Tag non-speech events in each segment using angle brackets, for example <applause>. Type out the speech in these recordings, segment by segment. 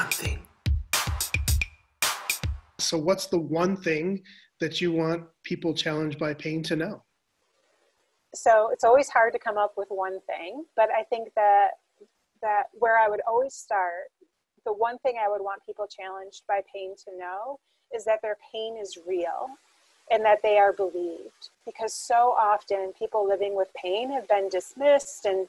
one thing. So, what's the one thing that you want people challenged by pain to know? So, it's always hard to come up with one thing, but I think that that where I would always start, the one thing I would want people challenged by pain to know is that their pain is real and that they are believed. Because so often people living with pain have been dismissed and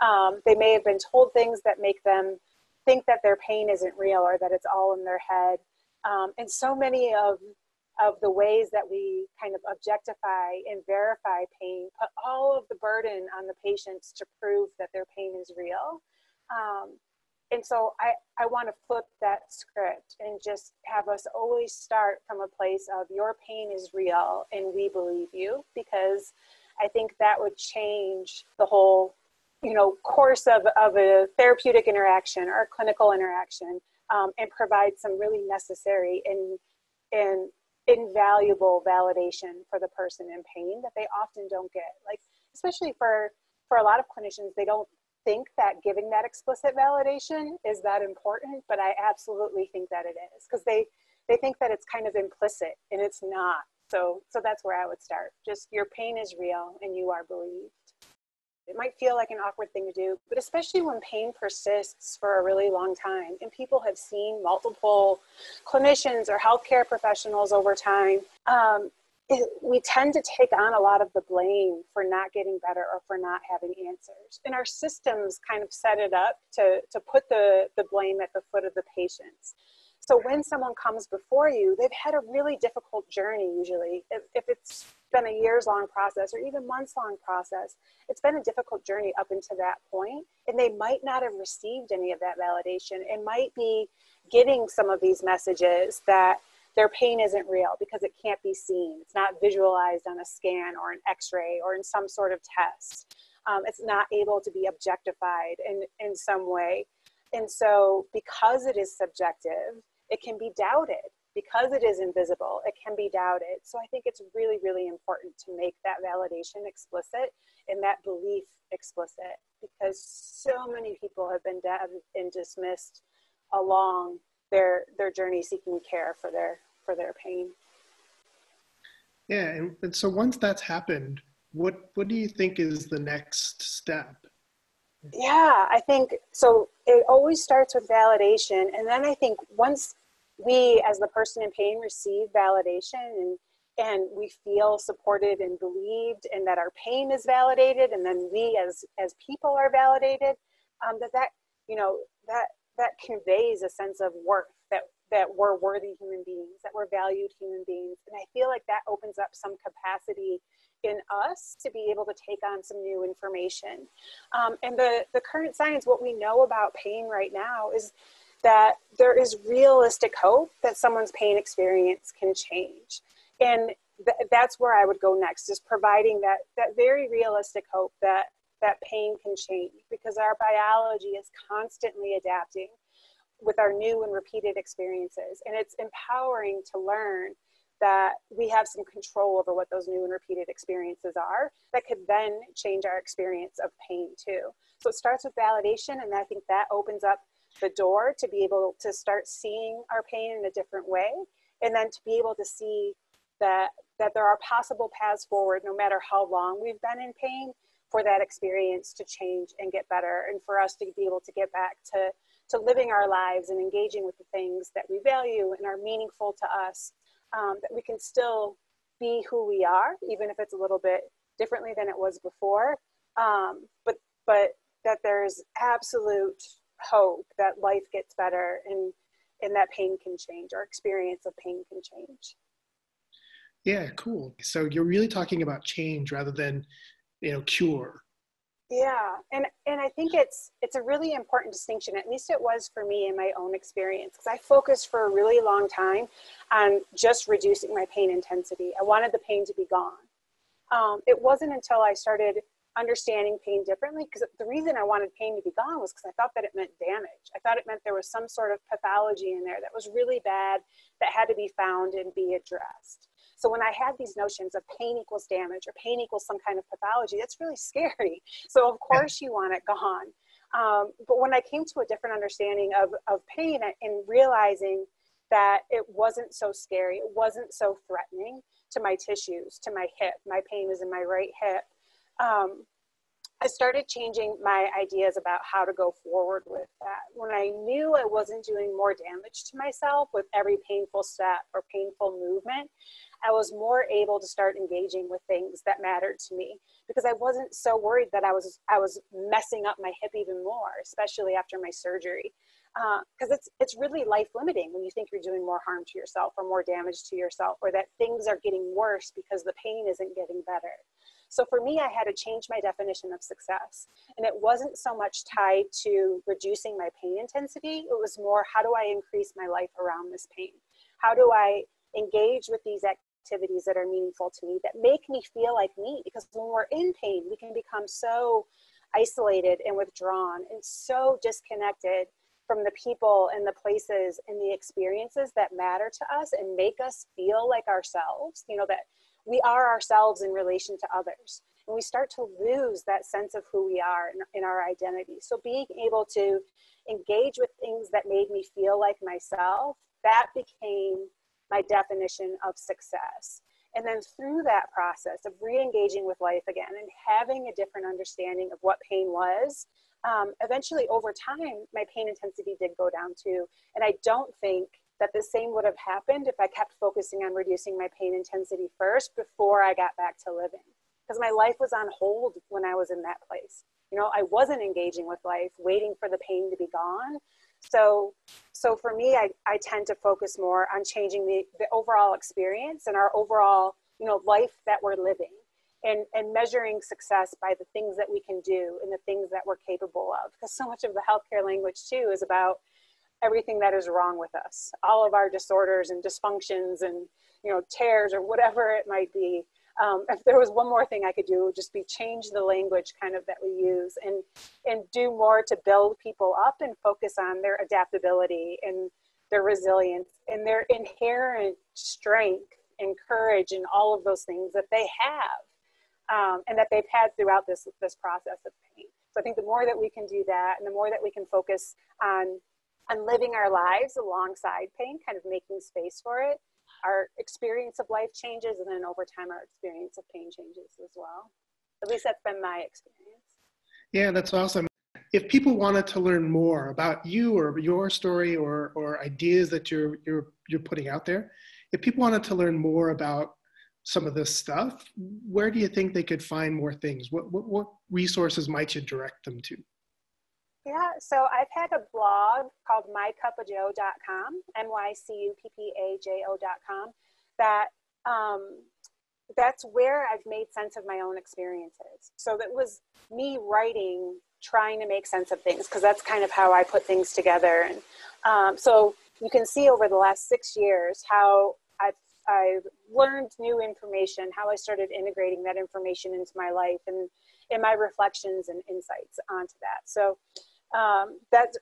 um, they may have been told things that make them think that their pain isn't real or that it's all in their head. Um, and so many of of the ways that we kind of objectify and verify pain put all of the burden on the patients to prove that their pain is real. Um, and so I, I want to flip that script and just have us always start from a place of your pain is real and we believe you because I think that would change the whole you know course of, of a therapeutic interaction or clinical interaction um, and provide some really necessary and and invaluable validation for the person in pain that they often don't get. Like especially for for a lot of clinicians they don't think that giving that explicit validation is that important but i absolutely think that it is because they they think that it's kind of implicit and it's not. So so that's where i would start. Just your pain is real and you are believed it might feel like an awkward thing to do, but especially when pain persists for a really long time and people have seen multiple clinicians or healthcare professionals over time, um, it, we tend to take on a lot of the blame for not getting better or for not having answers. And our systems kind of set it up to, to put the, the blame at the foot of the patients. So when someone comes before you, they've had a really difficult journey usually. If, if it's been a years long process or even months long process, it's been a difficult journey up until that point, and they might not have received any of that validation and might be getting some of these messages that their pain isn't real because it can't be seen. It's not visualized on a scan or an x ray or in some sort of test. Um, it's not able to be objectified in, in some way. And so, because it is subjective, it can be doubted because it is invisible, it can be doubted. So I think it's really, really important to make that validation explicit and that belief explicit because so many people have been doubted and dismissed along their their journey seeking care for their for their pain. Yeah, and, and so once that's happened, what what do you think is the next step? Yeah, I think so. It always starts with validation, and then I think once we as the person in pain receive validation and and we feel supported and believed and that our pain is validated and then we as as people are validated um, that that you know that that conveys a sense of worth that that we're worthy human beings that we're valued human beings. And i feel like that opens up some capacity in us to be able to take on some new information. Um, and the the current science what we know about pain right now is that there is realistic hope that someone's pain experience can change. And th- that's where I would go next is providing that, that very realistic hope that, that pain can change because our biology is constantly adapting with our new and repeated experiences. And it's empowering to learn that we have some control over what those new and repeated experiences are that could then change our experience of pain too. So it starts with validation, and I think that opens up the door to be able to start seeing our pain in a different way and then to be able to see that that there are possible paths forward no matter how long we've been in pain for that experience to change and get better and for us to be able to get back to to living our lives and engaging with the things that we value and are meaningful to us um, that we can still be who we are even if it's a little bit differently than it was before. Um, but but that there's absolute hope that life gets better and and that pain can change our experience of pain can change. Yeah cool. So you're really talking about change rather than you know cure. Yeah and and i think it's it's a really important distinction. At least it was for me in my own experience because i focused for a really long time on just reducing my pain intensity. I wanted the pain to be gone. Um, it wasn't until i started understanding pain differently because the reason I wanted pain to be gone was because I thought that it meant damage. I thought it meant there was some sort of pathology in there that was really bad that had to be found and be addressed. So when I had these notions of pain equals damage or pain equals some kind of pathology, that's really <laughs> scary. So of course you want it gone. Um, but when I came to a different understanding of, of pain and realizing that it wasn't so scary, it wasn't so threatening to my tissues, to my hip, my pain was in my right hip. Um, I started changing my ideas about how to go forward with that. When I knew I wasn't doing more damage to myself with every painful step or painful movement, I was more able to start engaging with things that mattered to me because I wasn't so worried that I was I was messing up my hip even more, especially after my surgery. Because uh, it's it's really life limiting when you think you're doing more harm to yourself or more damage to yourself, or that things are getting worse because the pain isn't getting better. So for me, I had to change my definition of success. And it wasn't so much tied to reducing my pain intensity, it was more how do I increase my life around this pain? How do I engage with these activities that are meaningful to me, that make me feel like me? Because when we're in pain, we can become so isolated and withdrawn and so disconnected from the people and the places and the experiences that matter to us and make us feel like ourselves you know that we are ourselves in relation to others. And we start to lose that sense of who we are in, in our identity. So being able to engage with things that made me feel like myself, that became my definition of success. And then through that process of re engaging with life again and having a different understanding of what pain was, um, eventually over time, my pain intensity did go down too. And I don't think that the same would have happened if I kept focusing on reducing my pain intensity first before I got back to living. Because my life was on hold when I was in that place. You know, I wasn't engaging with life, waiting for the pain to be gone. So, so for me, I, I tend to focus more on changing the, the overall experience and our overall, you know, life that we're living and, and measuring success by the things that we can do and the things that we're capable of. Because so much of the healthcare language too is about everything that is wrong with us, all of our disorders and dysfunctions and you know tears or whatever it might be. Um, if there was one more thing I could do, it would just be change the language kind of that we use and and do more to build people up and focus on their adaptability and their resilience and their inherent strength and courage and all of those things that they have um, and that they've had throughout this this process of pain. So I think the more that we can do that, and the more that we can focus on and living our lives alongside pain, kind of making space for it, our experience of life changes, and then over time, our experience of pain changes as well. At least that's been my experience. Yeah, that's awesome. If people wanted to learn more about you or your story or, or ideas that you're, you're, you're putting out there, if people wanted to learn more about some of this stuff, where do you think they could find more things? What, what, what resources might you direct them to? Yeah, so I've had a blog called mycuppajo.com, M-Y-C-U-P-P-A-J-O.com, that um, that's where I've made sense of my own experiences. So that was me writing, trying to make sense of things, because that's kind of how I put things together. And um, so you can see over the last six years how I've, I've learned new information, how I started integrating that information into my life and in my reflections and insights onto that. So um, that's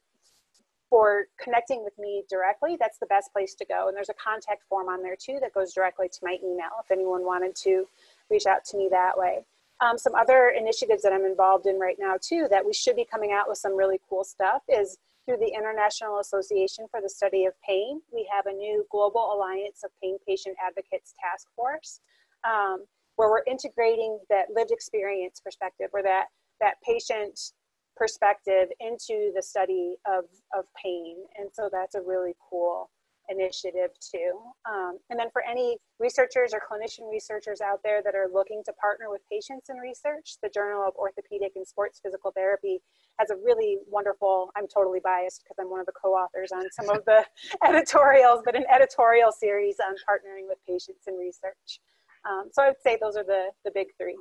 for connecting with me directly, that's the best place to go. And there's a contact form on there too that goes directly to my email if anyone wanted to reach out to me that way. Um, some other initiatives that I'm involved in right now too that we should be coming out with some really cool stuff is through the International Association for the Study of Pain. We have a new Global Alliance of Pain Patient Advocates Task Force um, where we're integrating that lived experience perspective or that that patient perspective into the study of, of pain. And so that's a really cool initiative too. Um, and then for any researchers or clinician researchers out there that are looking to partner with patients in research, the Journal of Orthopedic and Sports Physical Therapy has a really wonderful, I'm totally biased because I'm one of the co-authors on some of the <laughs> editorials, but an editorial series on partnering with patients in research. Um, so I would say those are the, the big three.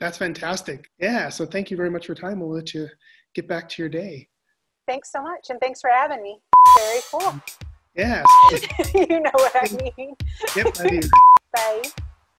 That's fantastic. Yeah. So thank you very much for your time. We'll let you get back to your day. Thanks so much. And thanks for having me. Very cool. Yeah. <laughs> you know what I mean. Yep, I do. <laughs> Bye.